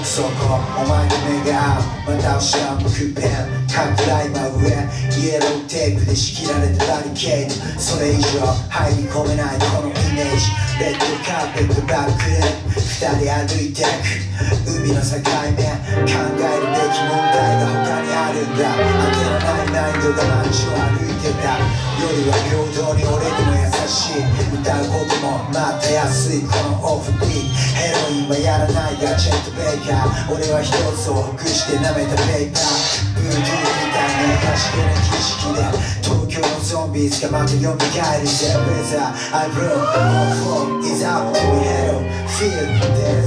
お前と目が合うまたおしゃんくペン各ライマー上イエローテープで仕切られたバリケードそれ以上入り込めないこのイメージレッドカーペットバックで二人歩いてく海の境目考えるべき問題が他にあるんだ当てらないマインドが街を歩いてた夜は平等に俺にも優しい歌うこともまた安いこのオフビーがチェットベイカー。俺は一つをほぐして舐めたペーパー。ブードゥーみたいな優しげな景色で東京のゾンビーズがまた蘇るぜ Weather I run or fall is up to hell Feel there